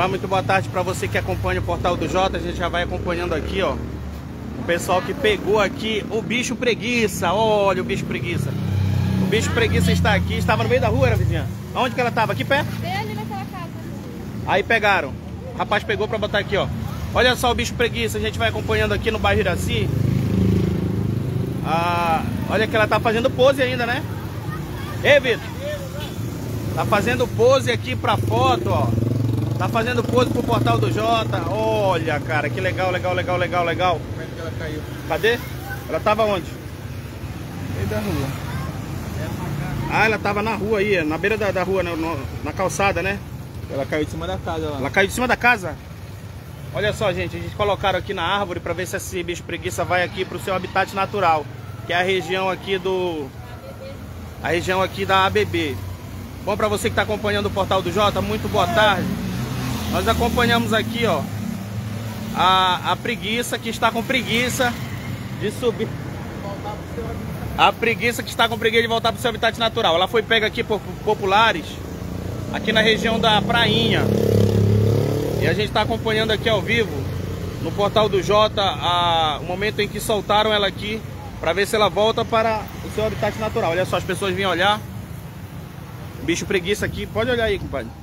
Olá, muito boa tarde para você que acompanha o Portal do Jota. A gente já vai acompanhando aqui, ó. O pessoal que pegou aqui o bicho preguiça. Olha o bicho preguiça. O bicho preguiça está aqui. Estava no meio da rua, era vizinha? Onde que ela estava? Aqui perto? Bem ali naquela casa. Aí pegaram. O rapaz pegou para botar aqui, ó. Olha só o bicho preguiça. A gente vai acompanhando aqui no bairro Iraci. Ah, olha que ela tá fazendo pose ainda, né? Ei, Vitor. Tá fazendo pose aqui pra foto, ó. Tá fazendo pose pro portal do Jota. Olha, cara, que legal, legal, legal, legal, legal. Como é que ela caiu? Cadê? Ela tava onde? Meio da rua. Ah, ela tava na rua aí, na beira da, da rua, né, no- na calçada, né? Ela caiu de cima da casa lá. Ela caiu de cima da casa. Olha só, gente, a gente colocaram aqui na árvore para ver se esse bicho preguiça vai aqui pro seu habitat natural, que é a região aqui do a região aqui da ABB. Bom para você que está acompanhando o Portal do Jota, muito boa tarde. Nós acompanhamos aqui, ó, a, a preguiça que está com preguiça de subir. A preguiça que está com preguiça de voltar pro seu habitat natural. Ela foi pega aqui por por populares, aqui na região da Prainha. E a gente está acompanhando aqui ao vivo no portal do Jota a, o momento em que soltaram ela aqui para ver se ela volta para o seu habitat natural. Olha só, as pessoas vêm olhar. Bicho preguiça aqui, pode olhar aí, compadre.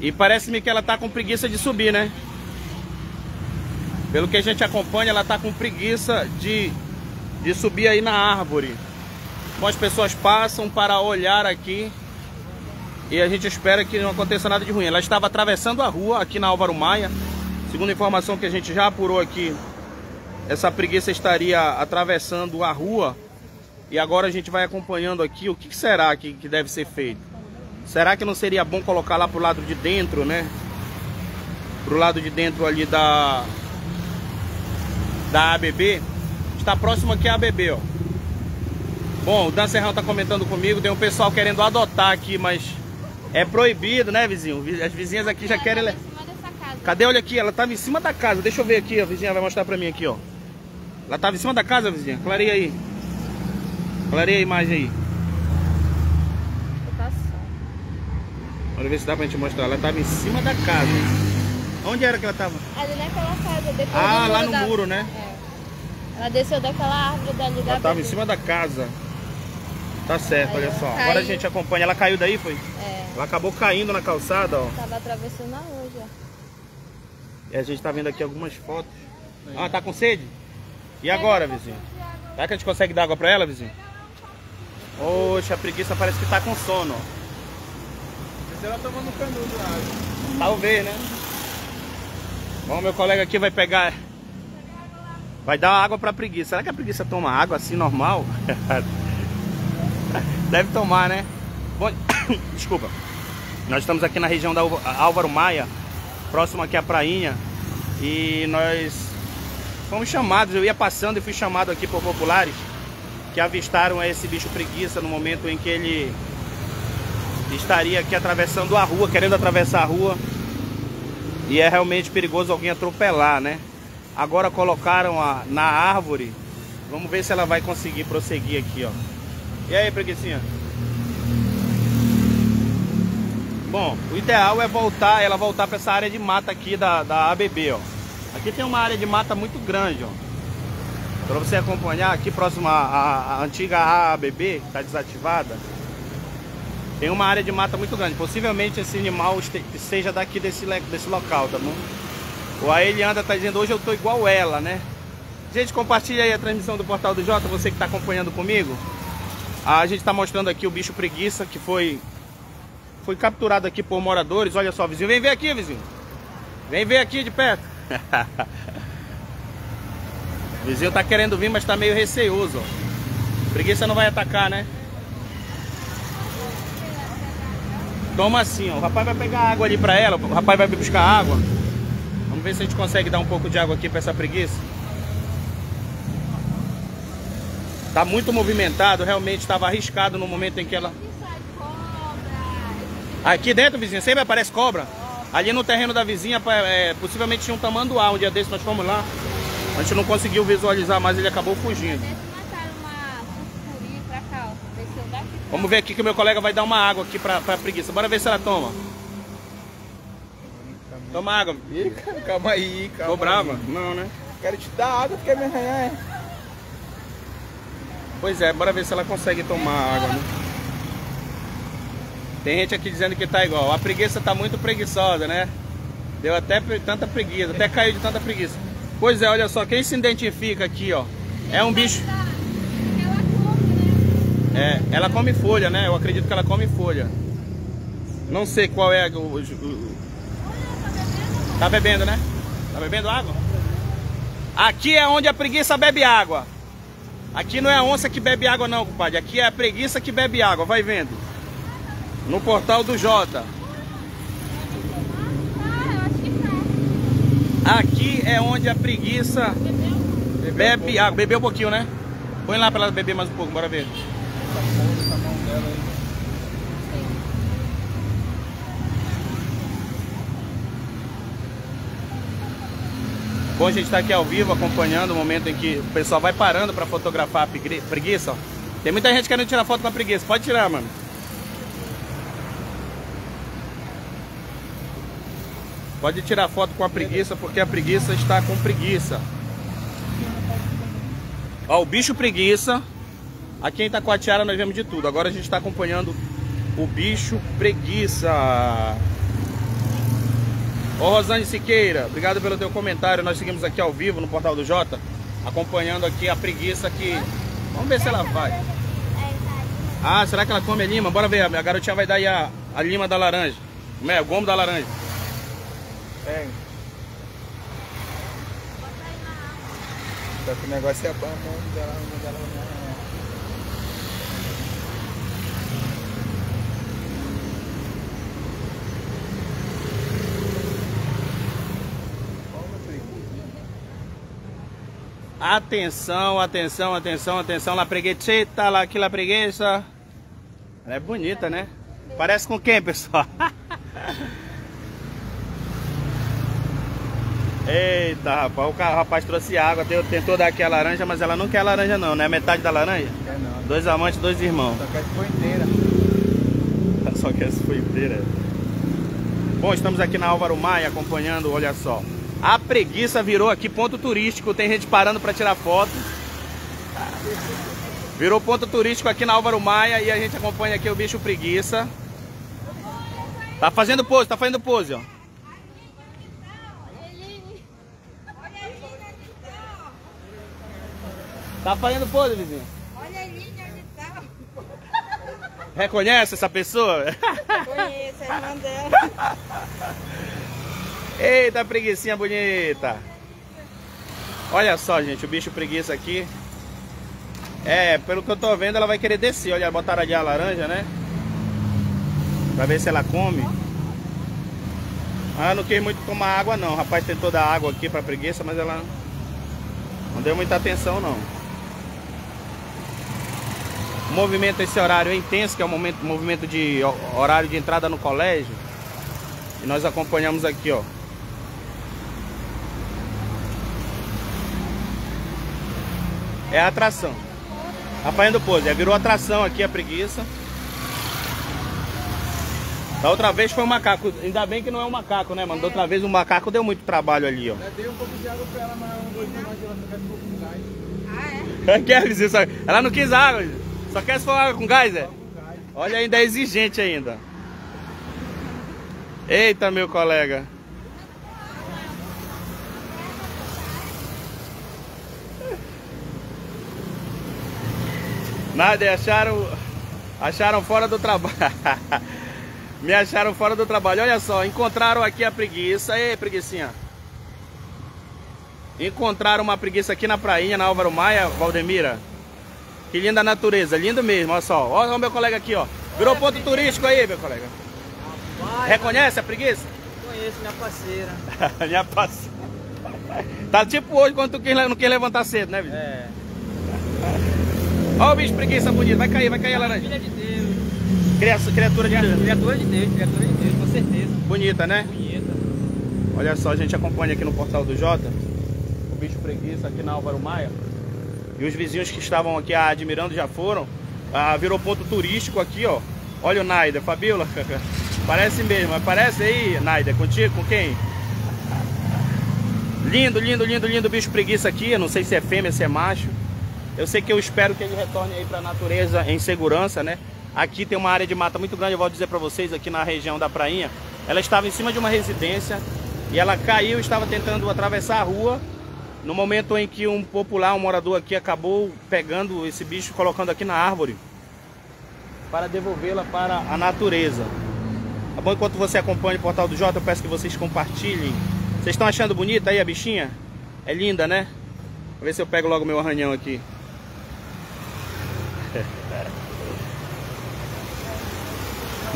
E parece-me que ela tá com preguiça de subir, né? Pelo que a gente acompanha, ela tá com preguiça de, de subir aí na árvore. Bom, as pessoas passam para olhar aqui e a gente espera que não aconteça nada de ruim. Ela estava atravessando a rua aqui na Álvaro Maia. Segundo a informação que a gente já apurou aqui, essa preguiça estaria atravessando a rua. E agora a gente vai acompanhando aqui o que será que deve ser feito. Será que não seria bom colocar lá pro lado de dentro, né? Pro lado de dentro ali da da ABB. Está próximo aqui a ABB, ó. Bom, o Dan Serrão tá comentando comigo, tem um pessoal querendo adotar aqui, mas é proibido, né, vizinho? As vizinhas aqui já querem. casa. Cadê? Olha aqui, ela tava em cima da casa. Deixa eu ver aqui, a vizinha vai mostrar pra mim aqui, ó. Ela tava em cima da casa, vizinha. Clareia aí. Clareia a imagem aí. Tá só. Olha ver se dá pra gente mostrar. Ela tava em cima da casa. Onde era que ela tava? Ali naquela casa, depois Ah, lá no da- muro, né? É. Ela desceu daquela árvore dali da Ela tava em cima da casa. Tá certo, Aí olha só. caiu. Agora a gente acompanha. Ela caiu daí, foi? É. Ela acabou caindo na calçada, ó. Tava atravessando a rua já. E a gente tá vendo aqui algumas fotos. Ah, tá com sede? E agora, vizinho? Será que a gente consegue dar água pra ela, vizinho? Oxe, a preguiça parece que tá com sono, ó. Ela tomando canudo lá. Talvez, né? Bom, meu colega aqui vai pegar. Vai dar água pra preguiça. Será que a preguiça toma água assim normal? Deve tomar, né? Bom, desculpa. Nós estamos aqui na região da Álva- Álvaro Maia, próximo aqui à prainha. E nós fomos chamados, eu ia passando e fui chamado aqui por populares que avistaram esse bicho preguiça no momento em que ele estaria aqui atravessando a rua, querendo atravessar a rua. E é realmente perigoso alguém atropelar, né? Agora colocaram a, na árvore. Vamos ver se ela vai conseguir prosseguir aqui, ó. E aí, preguicinha? Bom, o ideal é voltar, ela voltar para essa área de mata aqui da, da ABB, ó. Aqui tem uma área de mata muito grande, ó. Para você acompanhar aqui próximo à antiga ABB, que está desativada. Tem uma área de mata muito grande. Possivelmente esse animal seja daqui desse, desse local, tá bom? O Aelianda tá dizendo hoje eu tô igual ela, né? Gente, compartilha aí a transmissão do Portal do Jota, você que está acompanhando comigo. A gente está mostrando aqui o bicho preguiça que foi foi capturado aqui por moradores. Olha só, vizinho, vem ver aqui, vizinho. Vem ver aqui de perto. o vizinho tá querendo vir, mas tá meio receoso, ó. Preguiça não vai atacar, né? Toma assim, ó. O rapaz vai pegar água ali pra ela. O rapaz vai buscar água. Vamos ver se a gente consegue dar um pouco de água aqui pra essa preguiça. Tá muito movimentado, realmente estava arriscado no momento em que ela. Aqui dentro, vizinha, sempre aparece cobra. Ali no terreno da vizinha, é, possivelmente tinha um tamanduá. Um dia desse nós fomos lá. A gente não conseguiu visualizar, mas ele acabou fugindo. Desse mataram uma sucuri pra cá, ó. Desceu daqui. Vamos ver aqui que o meu colega vai dar uma água aqui pra, pra preguiça. Bora ver se ela toma. Toma água. Ih, calma aí, calma. Ficou brava? aí. Não, né? Quero te dar água, quer me arranhar, é? Pois é, bora ver se ela consegue tomar água, né? Tem gente aqui dizendo que tá igual. A preguiça tá muito preguiçosa, né? Deu até tanta preguiça, até caiu de tanta preguiça. Pois é, olha só, quem se identifica aqui, ó, é um bicho. É, ela come folha, né? Eu acredito que ela come folha. Não sei qual é o. o- o- Tá bebendo, né? Tá bebendo água? Aqui é onde a preguiça bebe água. Aqui não é a onça que bebe água, não, compadre. Aqui é a preguiça que bebe água, vai vendo. No portal do Jota. Aqui é onde a preguiça bebe água. Bebeu um pouquinho, né? Põe lá pra ela beber mais um pouco, bora ver. Essa mão dela aí. Bom, a gente está aqui ao vivo acompanhando o momento em que o pessoal vai parando para fotografar a pregui- preguiça. ó. Tem muita gente querendo tirar foto com a preguiça. Pode tirar, mano. Pode tirar foto com a preguiça porque a preguiça está com preguiça. Ó, o bicho preguiça. Aqui em Itacoatiara nós vemos de tudo. Agora a gente está acompanhando o bicho preguiça. Ô Rosane Siqueira, obrigado pelo teu comentário. Nós seguimos aqui ao vivo no Portal do Jota, acompanhando aqui a preguiça que. Vamos ver se ela vai. Ah, será que ela come a lima? Bora ver, a garotinha vai dar aí a, a lima da laranja. Como é? O gomo da laranja. Pega. Só que o negócio é bom, a mão dela, a mão dela vai me arranhar. Toma, preguiça. Atenção, atenção, atenção, atenção. La preguiçita, lá aqui la preguiça. Ela é bonita, né? Parece com quem, pessoal? Eita, rapaz, o ca- rapaz trouxe água, te- tentou dar aqui a laranja, mas ela não quer laranja não, né? Metade da laranja? Quer não. Dois amantes, dois irmãos. Só quer que foi inteira. Só que essa foi inteira. Bom, estamos aqui na Álvaro Maia acompanhando, olha só. A preguiça virou aqui ponto turístico, tem gente parando para tirar foto. Virou ponto turístico aqui na Álvaro Maia e a gente acompanha aqui o bicho preguiça. Tá fazendo pose, tá fazendo pose, ó. Tá. Fazendo pose, vizinho. Olha a Eline onde tá. Reconhece essa pessoa? Conheço a irmã dela. Eita, preguicinha bonita. Olha só, gente, o bicho preguiça aqui. É, pelo que eu tô vendo, ela vai querer descer. Olha, botaram ali a laranja, né? Pra ver se ela come. Ela não quis muito tomar água, não. O rapaz tentou dar água aqui pra preguiça, mas ela não deu muita atenção, não. O movimento, esse horário é intenso, que é o momento, movimento de ho- horário de entrada no colégio. E nós acompanhamos aqui, ó. É a atração. Tá fazendo pose. É, virou atração aqui a preguiça. Da outra vez foi o macaco. Ainda bem que não é o macaco, né, mano? Da outra vez o macaco deu muito trabalho ali, ó. Já dei um pouco de água pra ela, mas ela não gostou mais, ela só quer um pouco de gás. Ah, é? Quer dizer, só- Ela não quis água. Só quer se for água com gás, é? Olha, ainda é exigente ainda. Eita, meu colega. Nada, acharam, acharam fora do trabalho. Me acharam fora do trabalho. Olha só, encontraram aqui a preguiça. Ei, preguiçinha. Encontraram uma preguiça aqui na prainha, na Álvaro Maia, Valdemira. Que linda natureza, lindo mesmo, olha só. Olha o meu colega aqui, ó. Virou ponto turístico aí, meu colega. Reconhece a preguiça? Conheço minha parceira. Minha parceira. Tá tipo hoje quando tu não quer levantar cedo, né, bicho? É. Olha o bicho preguiça bonito, vai cair, vai cair a laranja. Filha de Deus. Criatura, criatura de Deus. Criatura de Deus, criatura de Deus, com certeza. Bonita, né? Bonita. Olha só, a gente acompanha aqui no portal do Jota o bicho preguiça aqui na Álvaro Maia. E os vizinhos que estavam aqui admirando já foram. Ah, virou ponto turístico aqui, ó. Olha o Naider, Fabiola. Parece mesmo, mas parece aí, Naider, contigo, com quem? Lindo, lindo, lindo, lindo bicho preguiça aqui. Eu não sei se é fêmea, se é macho. Eu sei que eu espero que ele retorne aí para a natureza em segurança, né? Aqui tem uma área de mata muito grande, eu vou dizer para vocês, aqui na região da prainha. Ela estava em cima de uma residência e ela caiu, estava tentando atravessar a rua. No momento em que um popular, um morador aqui, acabou pegando esse bicho colocando aqui na árvore para devolvê-la para a natureza. Tá bom? Enquanto você acompanha o Portal do Jota, eu peço que vocês compartilhem. Vocês estão achando bonita aí a bichinha? É linda, né? Vou ver se eu pego logo meu arranhão aqui.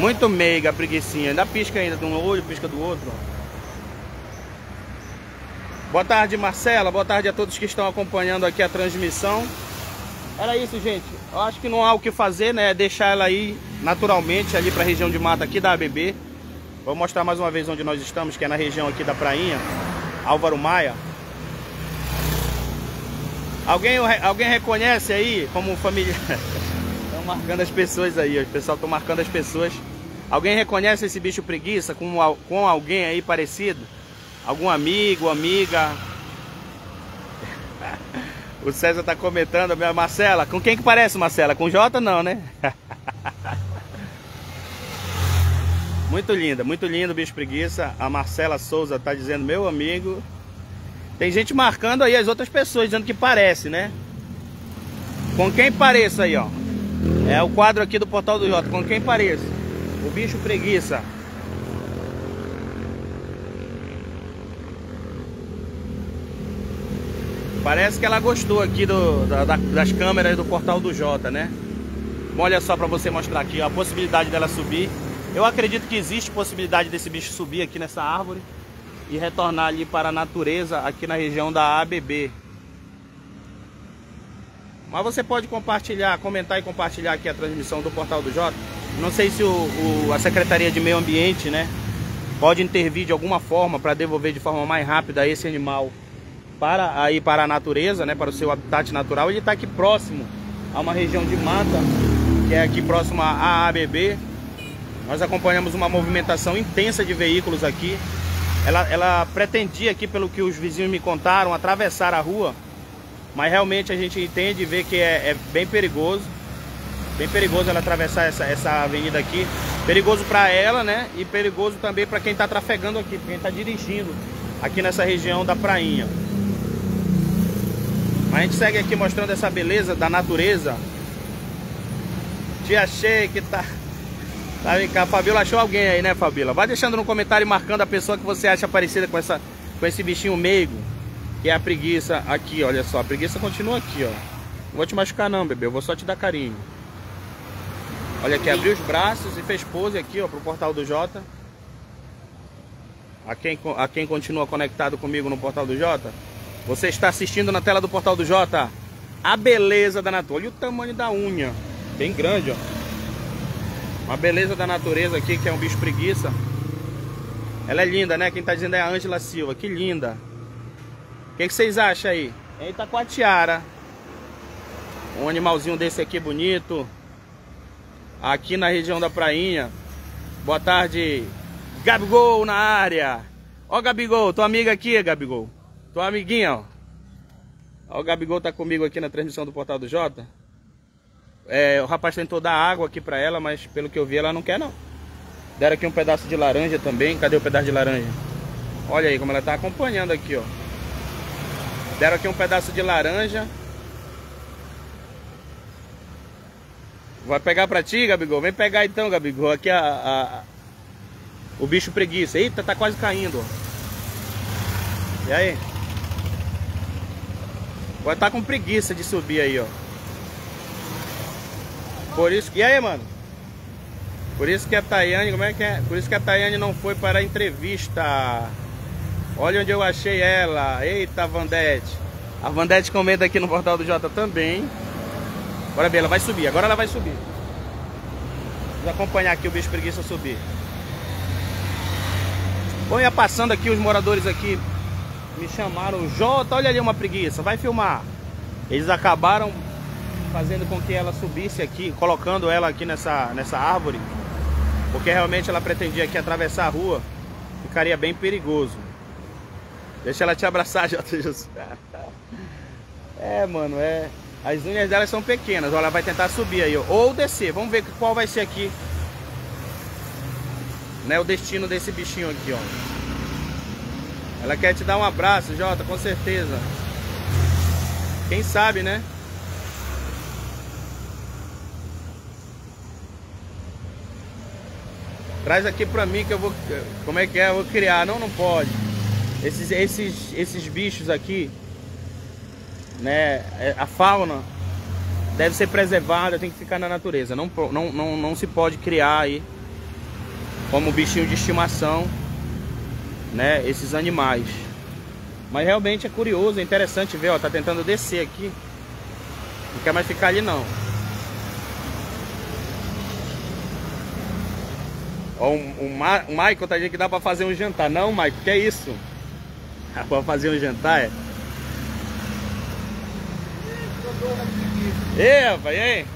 Muito meiga preguiçinha. Ainda pisca ainda de um olho, pisca do outro. Boa tarde, Marcela. Boa tarde a todos que estão acompanhando aqui a transmissão. Era isso, gente. Eu acho que não há o que fazer, né? Deixar ela aí naturalmente ali para a região de mata aqui da ABB. Vou mostrar mais uma vez onde nós estamos, que é na região aqui da Prainha, Álvaro Maia. Alguém, alguém reconhece aí como família? Marcando as pessoas aí, o pessoal está marcando as pessoas. Alguém reconhece esse bicho preguiça com, com alguém aí parecido? Algum amigo, amiga? O César tá comentando, minha Marcela, com quem que parece, Marcela? Com Jota não, né? muito linda, muito lindo bicho preguiça. A Marcela Souza tá dizendo, meu amigo. Tem gente marcando aí as outras pessoas, dizendo que parece, né? Com quem pareça aí, ó. É o quadro aqui do Portal do Jota, com quem pareça. O bicho preguiça. Parece que ela gostou aqui do, da, das câmeras do portal do Jota, né? Olha só para você mostrar aqui a possibilidade dela subir. Eu acredito que existe possibilidade desse bicho subir aqui nessa árvore e retornar ali para a natureza aqui na região da ABB. Mas você pode compartilhar, comentar e compartilhar aqui a transmissão do Portal do Jota. Não sei se o, o, a Secretaria de Meio Ambiente, né, pode intervir de alguma forma para devolver de forma mais rápida esse animal para aí para a natureza, né, para o seu habitat natural, ele está aqui próximo a uma região de mata, que é aqui próximo à ABB. Nós acompanhamos uma movimentação intensa de veículos aqui. Ela, ela pretendia aqui, pelo que os vizinhos me contaram, atravessar a rua, mas realmente a gente entende e vê que é, é bem perigoso. Bem perigoso ela atravessar essa, essa avenida aqui. Perigoso para ela, né? E perigoso também para quem está trafegando aqui, quem está dirigindo aqui nessa região da prainha. Mas a gente segue aqui mostrando essa beleza da natureza. Te achei que tá... Tá vem cá, Fabiola achou alguém aí, né, Fabiola? Vai deixando no comentário marcando a pessoa que você acha parecida com, essa, com esse bichinho meigo. Que é a preguiça aqui, olha só. A preguiça continua aqui, ó. Não vou te machucar não, bebê. Eu vou só te dar carinho. Olha aqui, abriu os braços e fez pose aqui, ó, pro portal do Jota. A quem, a quem continua conectado comigo no portal do Jota. Você está assistindo na tela do Portal do Jota a beleza da natureza. Olha o tamanho da unha. Bem grande, ó. Uma beleza da natureza aqui, que é um bicho preguiça. Ela é linda, né? Quem tá dizendo é a Ângela Silva. Que linda. Que, que vocês acham aí? Eita com a tiara. Um animalzinho desse aqui bonito. Aqui na região da prainha. Boa tarde. Gabigol na área. Ó, Gabigol, tua amiga aqui, Gabigol. Tua amiguinha, ó. ó. O Gabigol tá comigo aqui na transmissão do Portal do Jota. É, o rapaz tentou dar água aqui pra ela, mas pelo que eu vi ela não quer não. Deram aqui um pedaço de laranja também. Cadê o pedaço de laranja? Olha aí como ela tá acompanhando aqui, ó. Deram aqui um pedaço de laranja. Vai pegar pra ti, Gabigol? Vem pegar então, Gabigol. Aqui a, a, o bicho preguiça. Eita, tá quase caindo. E aí? Vai estar tá com preguiça de subir aí, ó. Por isso que... E aí, mano? Por isso que a Tayane, como é que é? Por isso que a Tayane não foi para a entrevista. Olha onde eu achei ela. Eita, Vandete. A Vandete comenta aqui no portal do Jota também. Bora ver, ela vai subir. Agora ela vai subir. Vamos acompanhar aqui o bicho preguiça subir. Bom, ia passando aqui os moradores aqui me chamaram, Jota, olha ali uma preguiça, vai filmar. Eles acabaram fazendo com que ela subisse aqui, colocando ela aqui nessa, nessa árvore, porque realmente ela pretendia aqui atravessar a rua, ficaria bem perigoso. Deixa ela te abraçar, Jota. É, mano, é. As unhas delas são pequenas. Ó, ela vai tentar subir aí, ó. Ou descer. Vamos ver qual vai ser aqui. Né, o destino desse bichinho aqui, ó. Ela quer te dar um abraço, Jota, com certeza. Quem sabe, né? Traz aqui pra mim que eu vou. Como é que é? Eu vou criar. Não, não pode. Esses, esses, esses bichos aqui, né? é, A fauna deve ser preservada, tem que ficar na natureza. Não, não, não, não se pode criar aí como bichinho de estimação, né? Esses animais. Mas realmente é curioso, é interessante ver, ó. Tá tentando descer aqui. Não quer mais ficar ali não. Ó, o, o, Ma, o Michael tá dizendo que dá pra fazer um jantar. Não, Michael, que é isso? Pra fazer um jantar, é? E aí?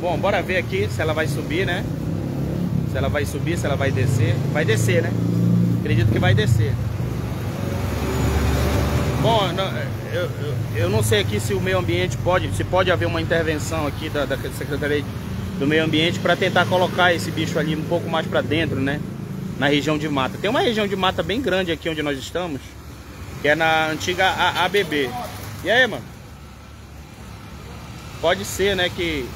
Bom, bora ver aqui se ela vai subir, né? Se ela vai subir, se ela vai descer. Vai descer, né? Acredito que vai descer. Bom, não, eu, eu, eu, não sei aqui se o meio ambiente pode, se pode haver uma intervenção aqui da, da Secretaria do Meio Ambiente para tentar colocar esse bicho ali um pouco mais para dentro, né? Na região de mata. Tem uma região de mata bem grande aqui onde nós estamos, que é na antiga ABB. E aí, mano? Pode ser, né, que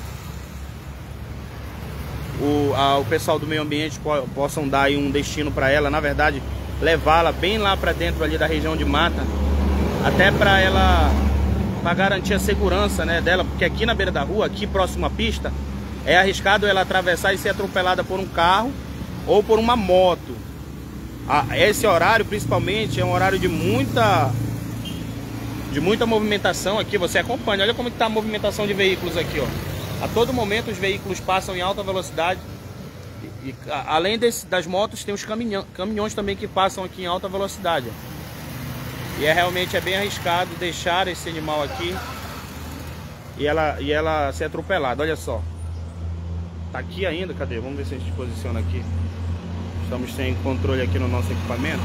o, a, o pessoal do meio ambiente po, possam dar um destino para ela, na verdade, levá-la bem lá para dentro ali da região de mata, até para ela para garantir a segurança, né, dela, porque aqui na beira da rua, aqui próximo à pista, é arriscado ela atravessar e ser atropelada por um carro ou por uma moto. Esse horário, principalmente, é um horário de muita de muita movimentação aqui. Você acompanha. Olha como está a movimentação de veículos aqui, ó. A todo momento os veículos passam em alta velocidade. E, e além desse, das motos, tem os caminhão, caminhões também que passam aqui em alta velocidade. Ó. E é realmente é bem arriscado deixar esse animal aqui e ela, e ela ser atropelada. Olha só. Tá aqui ainda, cadê? Vamos ver se a gente posiciona aqui. Estamos sem controle aqui no nosso equipamento.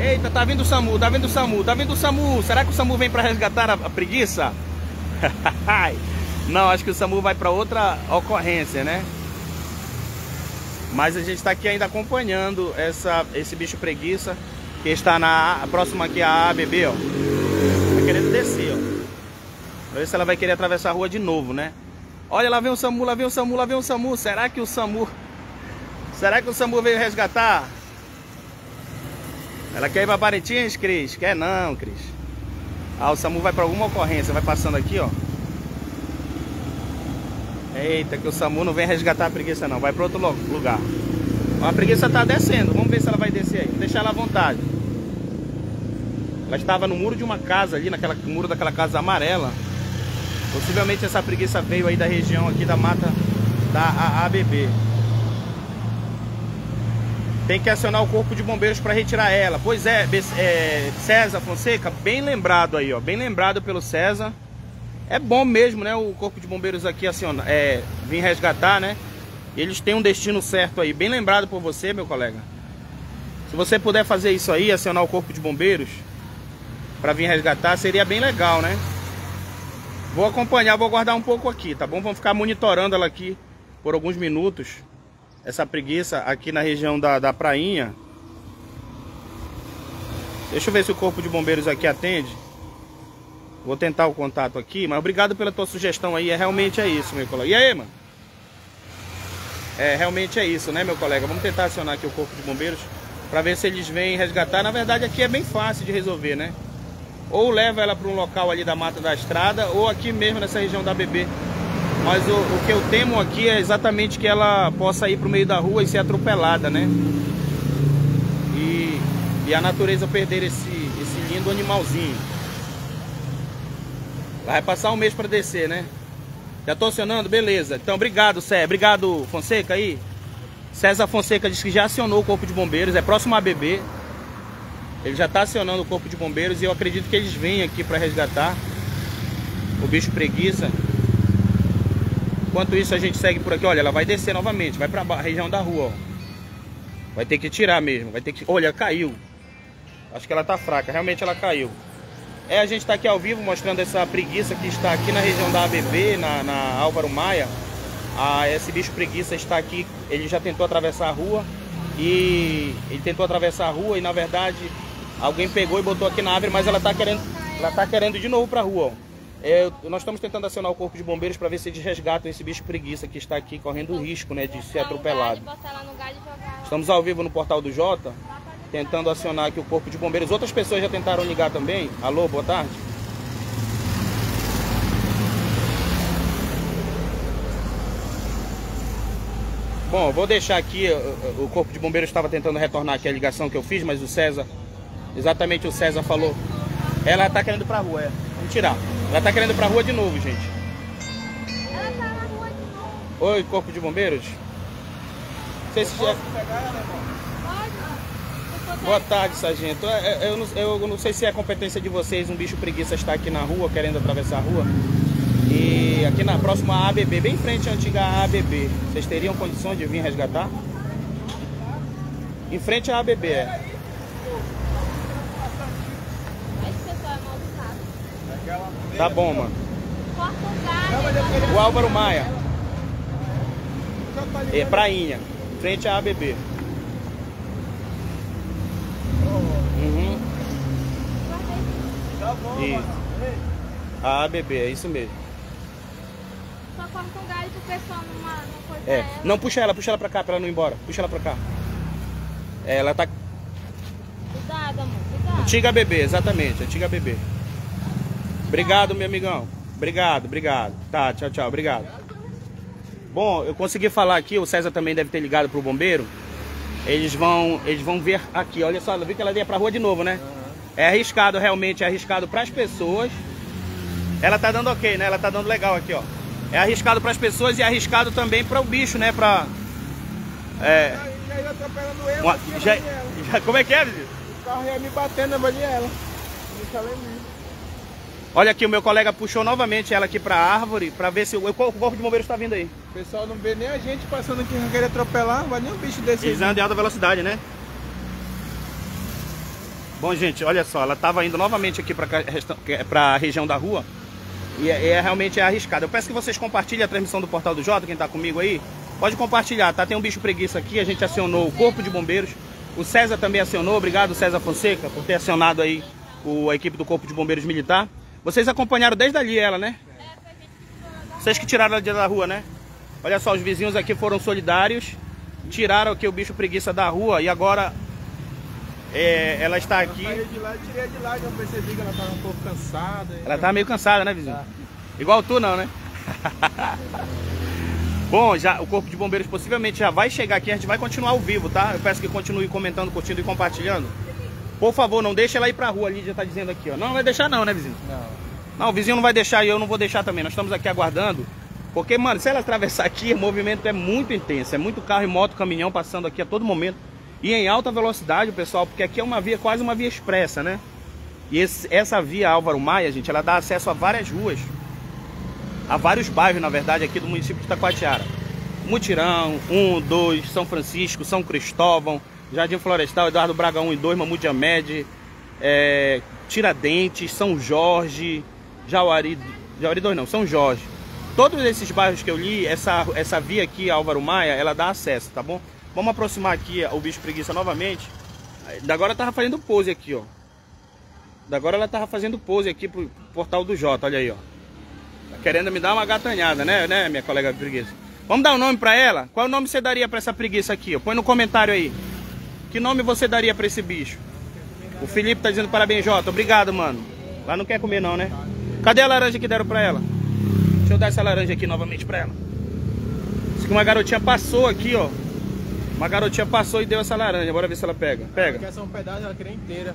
Eita, tá vindo o SAMU, tá vindo o SAMU, tá vindo o SAMU. Será que o SAMU vem para resgatar a, preguiça? Não, acho que o SAMU vai para outra ocorrência, né? Mas a gente está aqui ainda acompanhando essa, esse bicho preguiça que está na próxima aqui a ABB, ó querendo descer, ó. Pra ver se ela vai querer atravessar a rua de novo, né? Olha, lá vem o SAMU, lá vem o SAMU, lá vem o SAMU. Será que o SAMU... Será que o SAMU veio resgatar? Ela quer ir pra Parintins, Cris? Quer não, Cris. Ah, o SAMU vai pra alguma ocorrência. Vai passando aqui, ó. Eita, que o SAMU não vem resgatar a preguiça não. Vai pra outro lugar. A preguiça tá descendo. Vamos ver se ela vai descer aí. Vou deixar ela à vontade. Ela estava no muro de uma casa ali, naquela muro daquela casa amarela. Possivelmente essa preguiça veio aí da região aqui da mata da ABB. Tem que acionar o corpo de bombeiros para retirar ela. Pois é, é, César Fonseca, bem lembrado aí, ó, bem lembrado pelo César. É bom mesmo, né, o corpo de bombeiros aqui aciona, é, vir resgatar, né? Eles têm um destino certo aí, bem lembrado por você, meu colega. Se você puder fazer isso aí, acionar o corpo de bombeiros, para vir resgatar, seria bem legal, né? Vou acompanhar, vou guardar um pouco aqui, tá bom? Vamos ficar monitorando ela aqui por alguns minutos. Essa preguiça aqui na região da, da prainha. Deixa eu ver se o corpo de bombeiros aqui atende. Vou tentar o contato aqui, mas obrigado pela tua sugestão aí. É realmente é isso, meu colega. E aí, mano? É, realmente é isso, né, meu colega? Vamos tentar acionar aqui o corpo de bombeiros para ver se eles vêm resgatar. Na verdade, aqui é bem fácil de resolver, né? Ou leva ela para um local ali da mata da estrada, ou aqui mesmo nessa região da BB. Mas o, o que eu temo aqui é exatamente que ela possa ir para o meio da rua e ser atropelada, né? E, e a natureza perder esse, esse lindo animalzinho. Vai passar um mês para descer, né? Já tô acionando? Beleza. Então, obrigado, Cé. Obrigado, Fonseca aí. César Fonseca disse que já acionou o Corpo de Bombeiros. É próximo a BB. Ele já está acionando o corpo de bombeiros e eu acredito que eles vêm aqui para resgatar o bicho preguiça. Enquanto isso a gente segue por aqui, olha, ela vai descer novamente, vai pra ba- região da rua, ó. Vai ter que tirar mesmo, vai ter que... Olha, caiu. Acho que ela tá fraca, realmente ela caiu. É, a gente tá aqui ao vivo mostrando essa preguiça que está aqui na região da ABB, na, na Álvaro Maia. Ah, esse bicho preguiça está aqui, ele já tentou atravessar a rua e ele tentou atravessar a rua e na verdade alguém pegou e botou aqui na árvore, mas ela tá querendo, ela tá querendo de novo pra rua, ó. É, nós estamos tentando acionar o corpo de bombeiros para ver se eles resgatam esse bicho preguiça que está aqui correndo o risco, né, de ser atropelado. Estamos ao vivo no portal do Jota, tentando acionar aqui o corpo de bombeiros. Outras pessoas já tentaram ligar também. Alô, boa tarde. Bom, vou deixar aqui, o- o corpo de bombeiros estava tentando retornar aqui a ligação que eu fiz, mas o César, exatamente o César falou, ela tá querendo ir pra rua, é. Vamos tirar. Ela tá querendo ir pra rua de novo, gente. Ela tá na rua de novo. Oi, corpo de bombeiros. Não sei se já... Pode? Se for Boa tarde, sargento. Eu não, eu não sei se é competência de vocês, um bicho preguiça está aqui na rua, querendo atravessar a rua. E aqui na próxima ABB, bem em frente à antiga ABB. Vocês teriam condições de vir resgatar? Em frente à ABB, é. Esse pessoal é mal educado. Tá bom, mano. O Álvaro Maia. É, Prainha. Frente à ABB. Uhum. Isso. A ABB, é isso mesmo. Só corta um galho pro pessoal numa, não cortar É, não puxa ela, puxa ela pra cá pra ela não ir embora. Puxa ela pra cá. É, ela tá. Cuidado, amor. Cuidado. Antiga bebê, exatamente, antiga bebê. Obrigado, meu amigão. Obrigado, obrigado. Tá, tchau, tchau, obrigado. Bom, eu consegui falar aqui, o César também deve ter ligado pro bombeiro. Eles vão, eles vão ver aqui, olha só, viu que ela ia pra rua de novo, né? É arriscado, realmente, é arriscado pras pessoas. Ela tá dando ok, né? Ela tá dando legal aqui, ó. É arriscado pras pessoas e é arriscado também para o bicho, né? Pra. É. Já ia atropelando eu uma- já, já- como é que é, vizinho? O carro ia me batendo na Daniela. Deixa ela em mim. Olha aqui, o meu colega puxou novamente ela aqui pra árvore pra ver se o, o corpo de bombeiros está vindo aí. O pessoal não vê nem a gente passando aqui que querer atropelar, não vai nem um bicho desse. Eles andam em alta velocidade, né? Bom, gente, olha só, ela estava indo novamente aqui para a região da rua e é, é realmente é arriscado. Eu peço que vocês compartilhem a transmissão do Portal do Jota, quem está comigo aí. Pode compartilhar, tá? Tem um bicho preguiça aqui, a gente acionou o Corpo de Bombeiros. O César também acionou, obrigado César Fonseca por ter acionado aí o, a equipe do Corpo de Bombeiros Militar. Vocês acompanharam desde ali ela, né? Vocês que tiraram ela da rua, né? Olha só, os vizinhos aqui foram solidários, tiraram aqui o bicho preguiça da rua e agora é, ela está aqui. Saí de lá, tirei de lá, já percebi que ela tava um pouco cansada. Ela tá meio cansada, né, vizinho? Igual tu não, né? Bom, já o corpo de bombeiros possivelmente já vai chegar aqui, a gente vai continuar ao vivo, tá? Eu peço que continue comentando, curtindo e compartilhando. Por favor, não deixe ela ir pra rua, a Lídia tá dizendo aqui, ó. Não, não vai deixar não, né, vizinho? Não. Não, o vizinho não vai deixar e eu não vou deixar também. Nós estamos aqui aguardando. Porque, mano, se ela atravessar aqui, o movimento é muito intenso. É muito carro e moto, caminhão passando aqui a todo momento. E em alta velocidade, pessoal, porque aqui é uma via, quase uma via expressa, né? E esse- essa via Álvaro Maia, gente, ela dá acesso a várias ruas. A vários bairros, na verdade, aqui do município de Taquatiara. Mutirão, 1, 2, São Francisco, São Cristóvão, Jardim Florestal, Eduardo Braga 1 e 2, Mamute Amed, é, Tiradentes, São Jorge, Jauari, Jauari 2 não, São Jorge. Todos esses bairros que eu li, essa, essa via aqui, Álvaro Maia, ela dá acesso, tá bom? Vamos aproximar aqui o bicho preguiça novamente. Da agora tava fazendo pose aqui, ó. Da agora ela tava fazendo pose aqui pro portal do Jota, olha aí, ó. Tá querendo me dar uma gatanhada, né, né, minha colega preguiça? Vamos dar um nome pra ela? Qual nome você daria pra essa preguiça aqui? ó? Põe no comentário aí. Que nome você daria pra esse bicho? O Felipe tá dizendo parabéns, Jota. Obrigado, mano. Lá não quer comer não, né? Cadê a laranja que deram pra ela? Deixa eu dar essa laranja aqui novamente pra ela. Diz que uma garotinha passou aqui, ó. Uma garotinha passou e deu essa laranja. Bora ver se ela pega. Pega. Quer só um pedaço, ela queria inteira.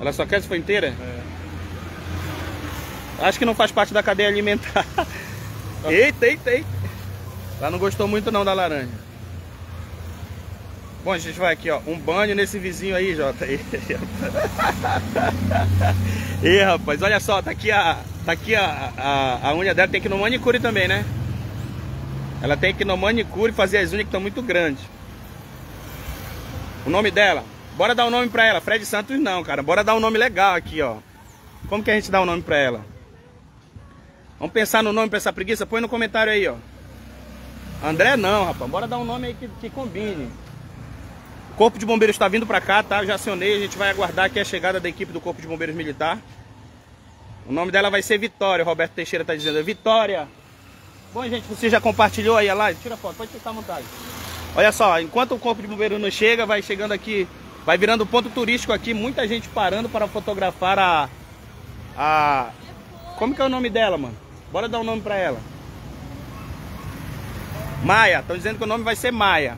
Ela só quer se for inteira? É. Acho que não faz parte da cadeia alimentar. eita, eita, eita. Ela não gostou muito não da laranja. Bom, a gente vai aqui, ó. Um banho nesse vizinho aí, Jota. Ih, rapaz, olha só, tá aqui a. Tá aqui a, a, a unha dela, tem que ir no manicure também, né? Ela tem que ir no manicure fazer as unhas que estão muito grandes. O nome dela? Bora dar um nome pra ela. Fred Santos não, cara. Bora dar um nome legal aqui, ó. Como que a gente dá um nome pra ela? Vamos pensar no nome pra essa preguiça? Põe no comentário aí, ó. André não, rapaz. Bora dar um nome aí que, que combine. Corpo de Bombeiros está vindo pra cá, tá? Eu já acionei. A gente vai aguardar aqui a chegada da equipe do Corpo de Bombeiros Militar. O nome dela vai ser Vitória. O Roberto Teixeira tá dizendo. Vitória! Bom, gente, você já compartilhou aí a live? Tira foto, pode ficar à vontade. Olha só, enquanto o Corpo de Bombeiros não chega, vai chegando aqui, vai virando ponto turístico aqui, muita gente parando para fotografar a... a... Como que é o nome dela, mano? Bora dar um nome pra ela. Maia, estão dizendo que o nome vai ser Maia.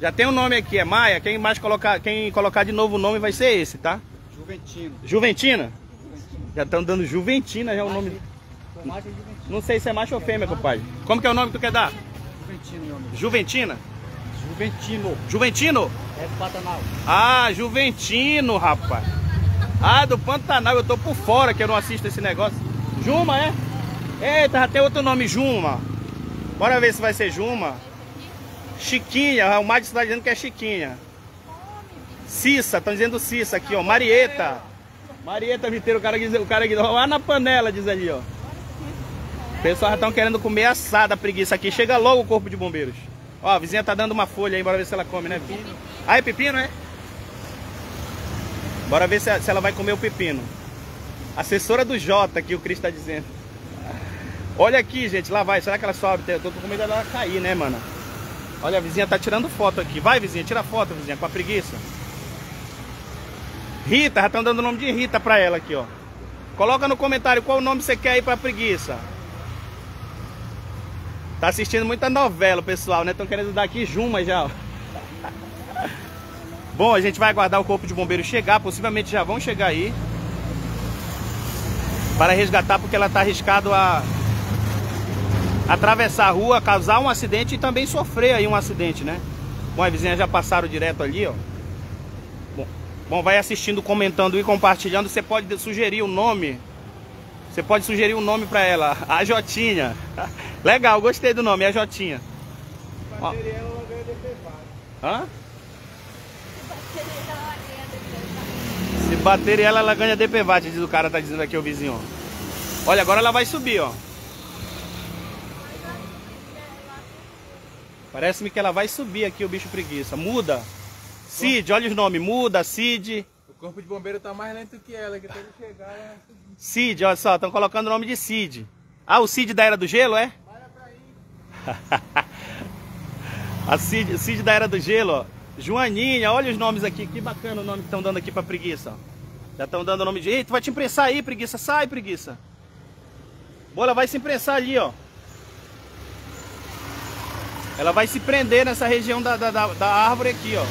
Já tem um nome aqui, é Maia. Quem mais colocar, quem colocar de novo o nome vai ser esse, tá? Juventino. Juventina? Já estão dando Juventina, já é o nome. Não sei se é macho ou fêmea, compadre. Como que é o nome que tu quer dar? Juventino, meu amigo. Juventina? Juventino. Juventino? É do Pantanal. Ah, Juventino, rapaz. Ah, do Pantanal, eu tô por fora que eu não assisto esse negócio. Juma, é? Eita, já tem outro nome, Juma. Bora ver se vai ser Juma. Chiquinha, o Madi está dizendo que é Chiquinha. Cissa, estão dizendo Cissa aqui, ó. Marieta. Marieta Viteiro, o cara o cara diz, lá na panela, diz ali, ó. Pessoal já estão querendo comer assada preguiça aqui. Chega logo o corpo de bombeiros. Ó, a vizinha tá dando uma folha aí, bora ver se ela come, né? Ah, é pepino, é? Bora ver se, se ela vai comer o pepino. Assessora do Jota, que o Cris tá dizendo. Olha aqui, gente, lá vai. Será que ela sobe? Eu tô com medo dela cair, né, mano? Olha, a vizinha tá tirando foto aqui. Vai, vizinha, tira foto, vizinha, com a preguiça. Rita, já estão dando o nome de Rita pra ela aqui, ó. Coloca no comentário qual nome você quer aí pra preguiça. Tá assistindo muita novela, pessoal, né? Estão querendo dar aqui Juma já, ó. Bom, a gente vai aguardar o corpo de bombeiros chegar. Possivelmente já vão chegar aí. Para resgatar, porque ela tá arriscado a atravessar a rua, causar um acidente e também sofrer aí um acidente, né? Bom, as vizinhas já passaram direto ali, ó. Bom, bom, vai assistindo, comentando e compartilhando. Você pode sugerir o nome. Você pode sugerir um nome para ela. A Jotinha. Legal, gostei do nome, a Jotinha. Ó. Hã? Se bater ela, ela ganha DPVAT, diz o cara, tá dizendo aqui o vizinho. Olha, agora ela vai subir, ó. Parece-me que ela vai subir aqui o bicho preguiça. Muda. Cid, olha os nomes. Muda, Cid. O corpo de bombeiro tá mais lento que ela, que até ele chegar ela... Cid, olha só, estão colocando o nome de Cid. Ah, o Cid da Era do Gelo, é? A Cid, Cid da Era do Gelo, ó. Joaninha, olha os nomes aqui. Que bacana o nome que estão dando aqui pra preguiça. ó. Já estão dando o nome de... Ei, tu vai te imprensar aí, preguiça. Sai, preguiça. Bola, vai se imprensar ali, ó. Ela vai se prender nessa região da, da, da, da árvore aqui, ó.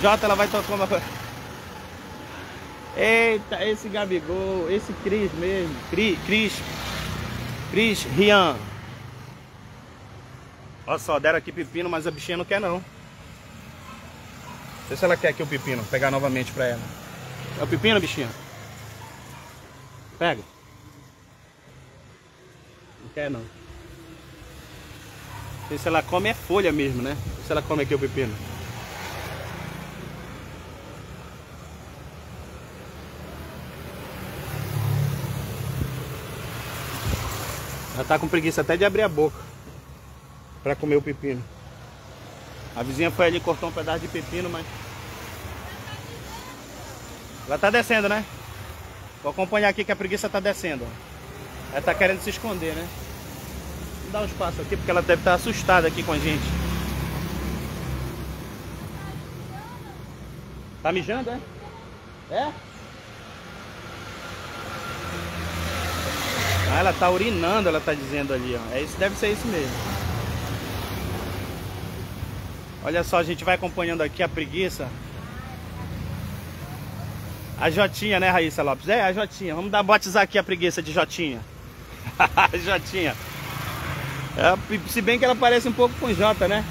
Jota, ela vai tocar uma... Eita, esse Gabigol, esse Cris mesmo. Cris, Cris, Cris, Rian. Olha só, deram aqui pepino, mas a bichinha não quer não. Não sei se ela quer aqui o pepino, pegar novamente pra ela. É o pepino, bichinha? Pega. Não quer. Não sei se ela come é folha mesmo, né? Se ela come aqui o pepino. Já tá com preguiça até de abrir a boca para comer o pepino. A vizinha foi ali cortou um pedaço de pepino, mas ela tá descendo, né? Vou acompanhar aqui que a preguiça tá descendo. Ela tá querendo se esconder, né? Vou dar um espaço aqui porque ela deve estar assustada aqui com a gente. Tá mijando, é? É? Ah, ela tá urinando, ela tá dizendo ali, ó. É isso, deve ser isso mesmo. Olha só, a gente vai acompanhando aqui a preguiça. A Jotinha, né, Raíssa Lopes? É, a Jotinha. Vamos dar batizar aqui a preguiça de Jotinha. Jotinha. É, se bem que ela parece um pouco com Jota, né?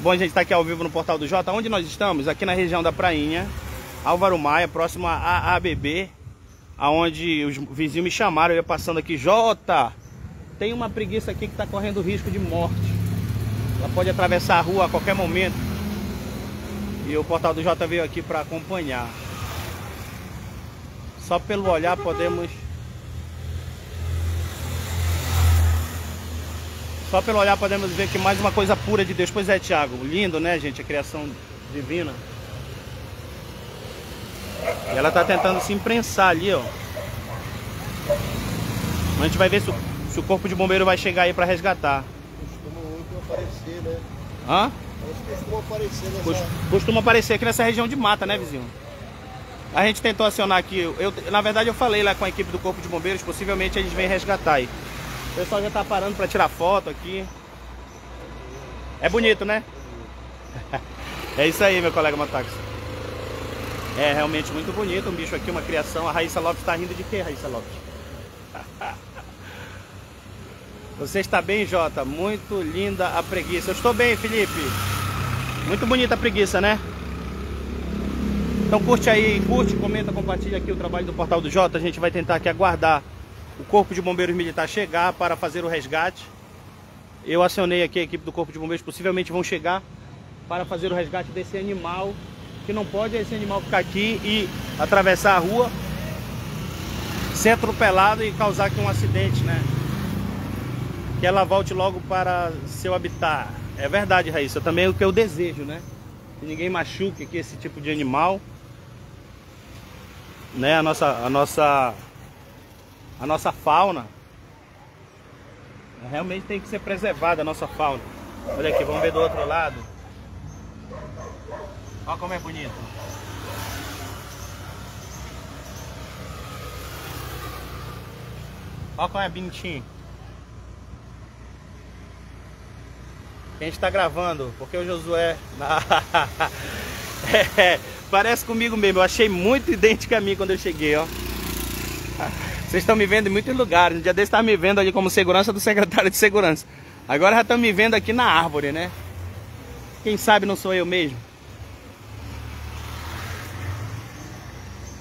Bom, a gente tá aqui ao vivo no portal do Jota. Onde nós estamos? Aqui na região da Prainha. Álvaro Maia, próximo a ABB aonde os vizinhos me chamaram, eu ia passando aqui, Jota, tem uma preguiça aqui que está correndo risco de morte. Ela pode atravessar a rua a qualquer momento. E o portal do J veio aqui para acompanhar. Só pelo olhar podemos. Só pelo olhar podemos ver que mais uma coisa pura de Deus. Pois é, Tiago. Lindo, né, gente? A criação divina. E ela tá tentando se imprensar ali, ó. A gente vai ver se o, se o corpo de bombeiro vai chegar aí para resgatar. Costuma muito aparecer, né? Hã? Elas costumam aparecer nessa... Cos- Costuma aparecer aqui nessa região de mata, né, vizinho? A gente tentou acionar aqui. Eu, na verdade, eu falei lá com a equipe do Corpo de Bombeiros. Possivelmente eles vêm resgatar aí. O pessoal já tá parando para tirar foto aqui. É bonito, né? É isso aí, meu colega Motaxi. É realmente muito bonito. Um bicho aqui, uma criação. A Raíssa Lopes tá rindo de quê, Raíssa Lopes? Você está bem, Jota? Muito linda a preguiça. Eu estou bem, Felipe. Muito bonita a preguiça, né? Então curte aí, curte, comenta, compartilha aqui o trabalho do Portal do Jota. A gente vai tentar aqui aguardar o Corpo de Bombeiros Militar chegar para fazer o resgate. Eu acionei aqui a equipe do Corpo de Bombeiros, possivelmente vão chegar para fazer o resgate desse animal, que não pode esse animal ficar aqui e atravessar a rua, ser atropelado e causar aqui um acidente, né? Que ela volte logo para seu habitat. É verdade, Raíssa, também é o que eu desejo, né? Que ninguém machuque aqui esse tipo de animal. Né? A nossa, a nossa, a nossa fauna. Realmente tem que ser preservada a nossa fauna. Olha aqui, vamos ver do outro lado. Olha como é bonito. Olha como é bonitinho. A gente tá gravando, porque o Josué. É, parece comigo mesmo, eu achei muito idêntico a mim quando eu cheguei, ó. Vocês estão me vendo em muitos lugares. Um dia desse estavam me vendo ali como segurança do secretário de segurança. Agora já estão me vendo aqui na árvore, né? Quem sabe não sou eu mesmo.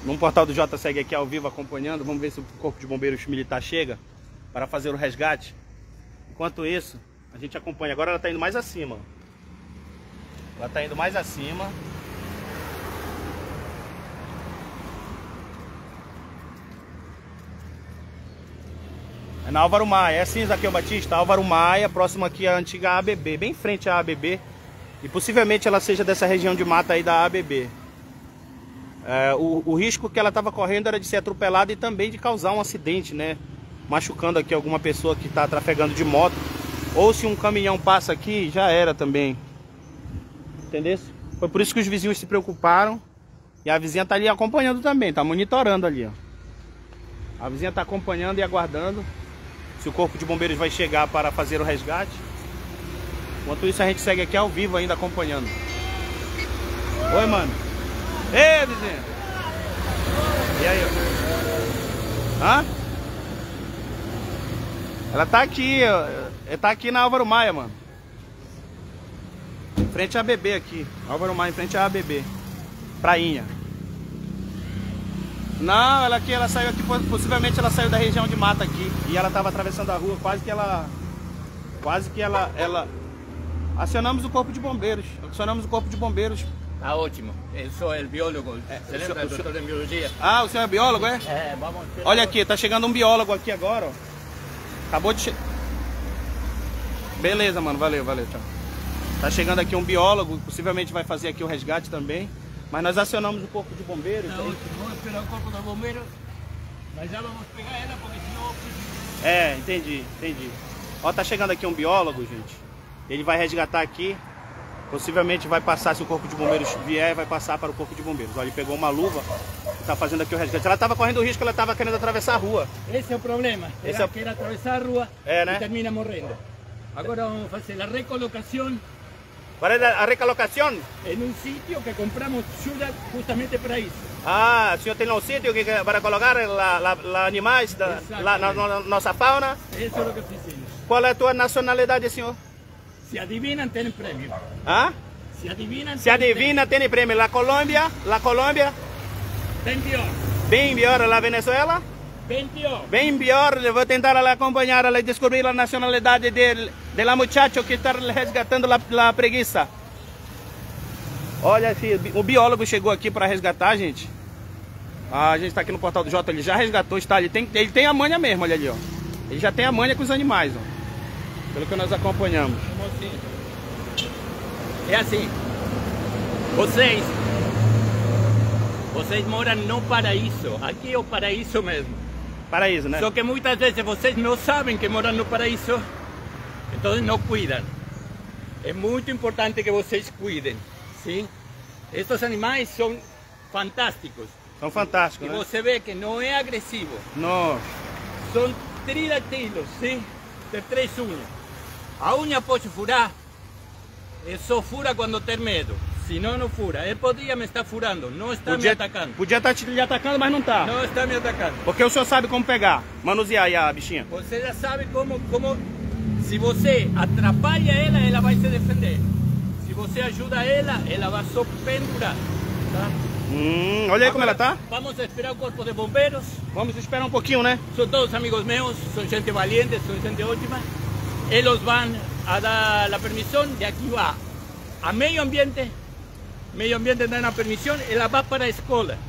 Num portal do J segue aqui ao vivo acompanhando. Vamos ver se o corpo de bombeiros militar chega para fazer o resgate. Enquanto isso, a gente acompanha. Agora ela está indo mais acima. Ela está indo mais acima. É na Álvaro Maia, é assim, Zaqueu Batista, Álvaro Maia, próximo aqui à antiga ABB, bem em frente à ABB. E possivelmente ela seja dessa região de mata aí da ABB. É, o, o risco que ela estava correndo era de ser atropelada e também de causar um acidente, né? Machucando aqui alguma pessoa que está trafegando de moto. Ou se um caminhão passa aqui, já era também. Entendeu? Foi por isso que os vizinhos se preocuparam. E a vizinha tá ali acompanhando também, tá monitorando ali, ó. A vizinha tá acompanhando e aguardando o corpo de bombeiros vai chegar para fazer o resgate. Enquanto isso a gente segue aqui ao vivo ainda acompanhando. Oi, mano. Ei, vizinha. E aí? Hã? Ela tá aqui, ó. Ela tá aqui na Álvaro Maia, mano. Em frente à ABB aqui. Álvaro Maia, em frente à ABB. Prainha. Não, ela aqui, ela saiu aqui, possivelmente ela saiu da região de mata aqui. E ela tava atravessando a rua, quase que ela. Quase que ela. ela... Acionamos o corpo de bombeiros. Acionamos o corpo de bombeiros. Tá ótimo. Eu sou o biólogo. Você o lembra, senhor- doutor em biologia? Ah, o senhor é biólogo, é? É, vamos... Olha aqui, tá chegando um biólogo aqui agora, ó. Acabou de chegar. Beleza, mano, valeu, valeu, tchau. Tá chegando aqui um biólogo, possivelmente vai fazer aqui o resgate também. Mas nós acionamos o corpo de bombeiros. Ótimo. Vamos esperar o corpo dos bombeiros. Mas já vamos pegar ela, porque senão... É, entendi, entendi. Ó, tá chegando aqui um biólogo, gente. Ele vai resgatar aqui. Possivelmente vai passar, se o corpo de bombeiros vier, vai passar para o corpo de bombeiros. Ó, ele pegou uma luva e tá fazendo aqui o resgate. Ela tava correndo o risco, ela tava querendo atravessar a rua. Esse é o problema. Esse Era é o- que era atravessar a rua É, né? e termina morrendo. Agora vamos fazer a recolocação Qual é a recolocação? em um sítio que compramos ajuda justamente para isso. Ah, o senhor tem um sítio que, que- para colocar lá, lá, lá animais da, lá na, na nossa fauna? Isso é o que fizemos. Qual é a tua nacionalidade, senhor? Se adivinam, tem prêmio. Ah? Se adivinam, Se adivina, tem prêmio. La Colômbia, La Colômbia, Tem pior. bem pior, la Venezuela. Bem pior. Bem pior, eu vou tentar ela acompanhar ela e descobrir a nacionalidade del, de la muchacho que está resgatando la, la preguiça. Olha, aqui, o biólogo chegou aqui para resgatar, gente. Ah, a gente está aqui no portal do Jota, ele já resgatou, está, ele tem, ele tem a manha mesmo, olha ali, ó. Ele já tem a manha com os animais, ó. Pelo que nós acompanhamos. Assim? É assim. Vocês. Vocês moram no paraíso. Aqui é o paraíso mesmo. Paraíso, né? Só que muitas vezes vocês não sabem que moram no paraíso. Então não cuidam. É muito importante que vocês cuidem. Sim? Estes animais são fantásticos. São fantásticos, E né? você vê que não é agressivo. Nossa. São tridactilos, sim? De três unhas. A unha pode furar. E só fura quando tem medo. Senão não fura. Ele podia me estar furando. Não está me atacando. podia estar te lhe atacando, mas não tá. Não está me atacando. Porque o senhor sabe como pegar, manusear a bichinha. Você já sabe como, como se você atrapalha ela, ela vai se defender. Se você ajuda ela, ela vai só pendurar. Tá? Hum, olha aí como ela tá. Vamos esperar o corpo de bombeiros. Vamos esperar um pouquinho, né? São todos amigos meus, são gente valiente, são gente ótima. Eles vão a dar a permissão de aqui va a meio ambiente. Meio ambiente dá a permissão, ela vai para a escola.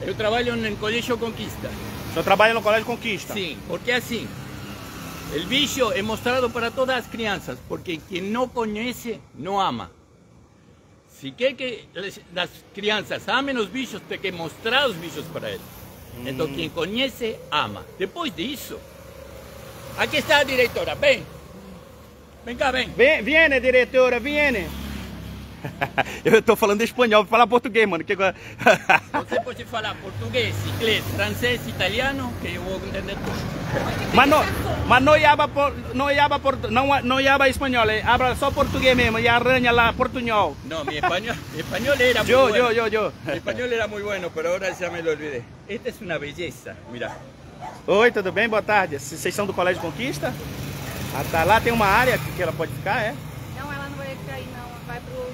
Eu trabalho no Colégio Conquista. O senhor trabalha no Colégio Conquista. Sim, porque assim, o bicho é mostrado para todas as crianças, porque quem não conhece não ama. Se quer que les- as crianças amem os bichos, tem que mostrar os bichos para eles. Então quem conhece, ama. Depois disso, aqui está a diretora, vem. Vem cá, vem. Vem, viene, diretora, viene. Eu tô falando espanhol, vou falar português, mano. Que... agora- Você pode falar português, inglês, francês, italiano, que eu vou entender tudo. mas não, mas não habla, por, não habla, por, não, não habla espanhol, eh, habla só português mesmo e arranha lá portunhol. No, mi español, mi español era muy Yo, bueno. yo, yo, yo. Mi español era muy bueno, pero ahora ya me lo olvidé. Esta es una belleza, mira. Oi, tudo bem? Boa tarde. Vocês são do Colégio Conquista? Ah, tá. Lá tem uma área que ela pode ficar, é? Não, ela não vai ficar aí não, ela vai pro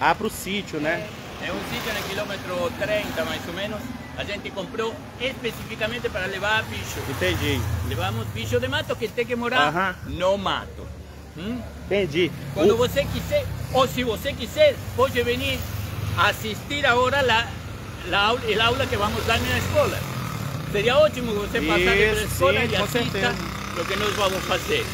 sítio. Ah, pro sítio, né? Es un sitio en el kilómetro 30 más o menos. La gente compró específicamente para levar bicho. Entendi. Levamos bicho de mato que tem que morar Ajá. no mato. Hum? Entendi. Quando O- você quiser, ou se você quiser, pode venir assistir agora la, aula, el aula que vamos dar na escola. Seria ótimo você passasse pela escola sim, e assista o que nós vamos fazer.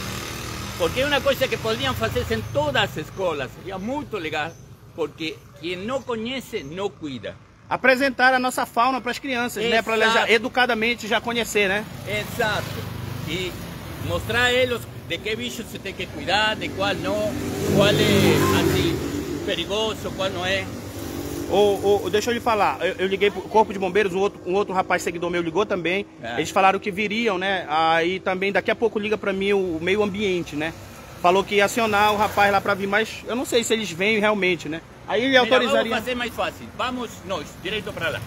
Porque é uma coisa que poderiam fazer em todas as escolas. Seria muito legal, porque quem não conhece, não cuida. Apresentar a nossa fauna para as crianças, né? Para elas já, Exato. educadamente já conhecer, né? Exato. E mostrar a eles de que bicho se tem que cuidar, de qual não, qual é assim, perigoso, qual não é. Ô, deixa eu lhe falar, eu, eu liguei pro Corpo de Bombeiros, um outro, um outro rapaz seguidor meu ligou também. É. Eles falaram que viriam, né? Aí também daqui a pouco liga pra mim o meio ambiente, né? Falou que ia acionar o rapaz lá pra vir, mas eu não sei se eles vêm realmente, né? Aí ele Mira, autorizaria. vamos fazer mais fácil. Vamos nós, direto para lá.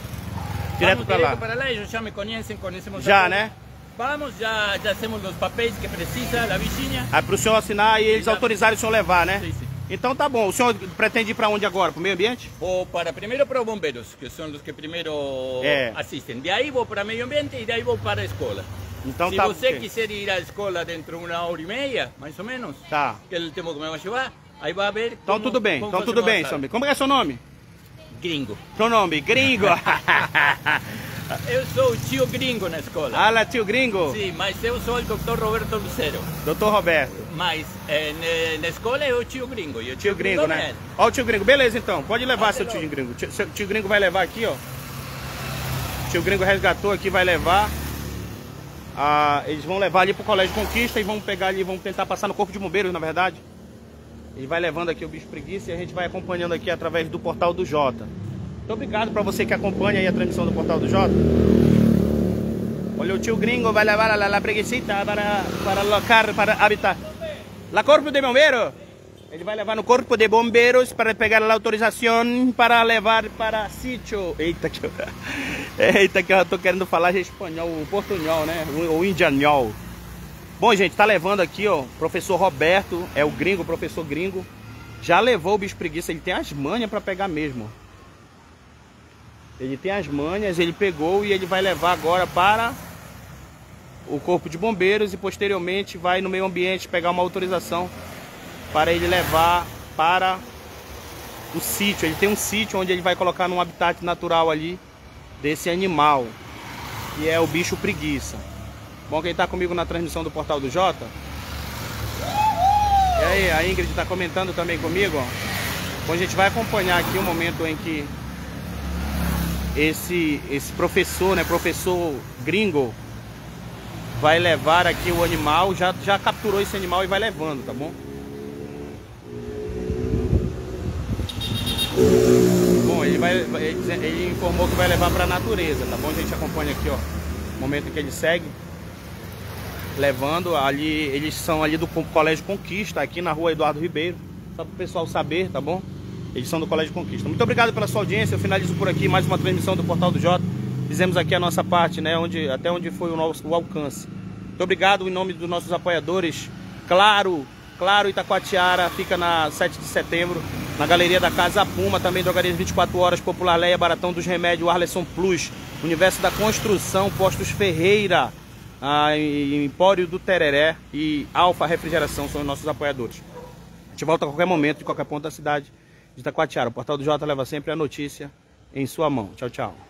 Direto direto lá. para lá, eles já me conhecem, conhecemos Já, né? Vamos, já, já temos os papéis que precisa, a bichinha. Aí pro senhor assinar e eles Já. autorizarem o senhor levar, né? Sim, sim. Então tá bom. O senhor pretende ir pra onde agora? Pro meio ambiente? Vou para primeiro para os bombeiros, que são os que primeiro É. assistem. De aí vou para meio ambiente e daí vou para a escola. Então Se tá. você quiser ir à escola dentro de uma hora e meia, mais ou menos, Tá. que é o tempo que me vai levar, aí vai ver Então como- tudo bem. como Então tudo bem. Sambi. Como é seu nome? Gringo. Seu nome? Gringo. Eu sou o tio gringo na escola. Fala, tio Gringo. Sim, mas eu sou o Dr. Roberto Lucero. Doutor Roberto. Mas eh, na- escola é o tio gringo. E o Tio Gringo, não né? é. Ó o tio Gringo. Beleza, então. Pode levar seu tio Gringo. Tio, seu tio Gringo vai levar aqui, ó. Tio Gringo resgatou aqui, vai levar. Ah, eles vão levar ali pro Colégio Conquista e vão pegar ali, vão tentar passar no Corpo de Bombeiros, na verdade. Ele vai levando aqui o bicho preguiça e a gente vai acompanhando aqui através do Portal do Jota. Muito obrigado para você que acompanha aí a transmissão do Portal do Jota. Olha, o tio Gringo vai levar a la, la preguiçita para, para locar, para habitar. La Corpo de Bombeiros. Ele vai levar no Corpo de Bombeiros para pegar a autorização para levar para sítio. Eita que. Eita que eu tô querendo falar espanhol, portunhol, né? O indianhol. Bom, gente, tá levando aqui, ó, professor Roberto, é o gringo, professor gringo. Já levou o bicho preguiça, ele tem as manhas para pegar mesmo. Ele tem as manhas, ele pegou e ele vai levar agora para o corpo de bombeiros e posteriormente vai no meio ambiente pegar uma autorização para ele levar para o sítio. Ele tem um sítio onde ele vai colocar num habitat natural ali desse animal, que é o bicho preguiça. Bom, quem está comigo na transmissão do Portal do Jota? E aí, a Ingrid está comentando também comigo. Bom, a gente vai acompanhar aqui o momento em que esse, esse professor, né, professor gringo, vai levar aqui o animal, já, já capturou esse animal e vai levando, tá bom? Bom, ele, vai, ele, informou que vai levar para a natureza, tá bom? A gente acompanha aqui, ó, o momento que ele segue levando ali, eles são ali do Colégio Conquista, aqui na rua Eduardo Ribeiro, só para o pessoal saber, tá bom? Eles são do Colégio Conquista. Muito obrigado pela sua audiência, eu finalizo por aqui mais uma transmissão do Portal do Jota. Fizemos aqui a nossa parte, né, onde, até onde foi o nosso o alcance. Muito obrigado em nome dos nossos apoiadores. Claro, Claro Itacoatiara, fica na 7 de setembro, na Galeria da Casa Puma, também drogarias 24 horas, Popular Leia, Baratão dos Remédios, Arleson Plus, Universo da Construção, Postos Ferreira, a Empório do Tereré e Alfa Refrigeração são os nossos apoiadores. A gente volta a qualquer momento, de qualquer ponto da cidade de Itacoatiara. O Portal do Jota leva sempre a notícia em sua mão. Tchau, tchau.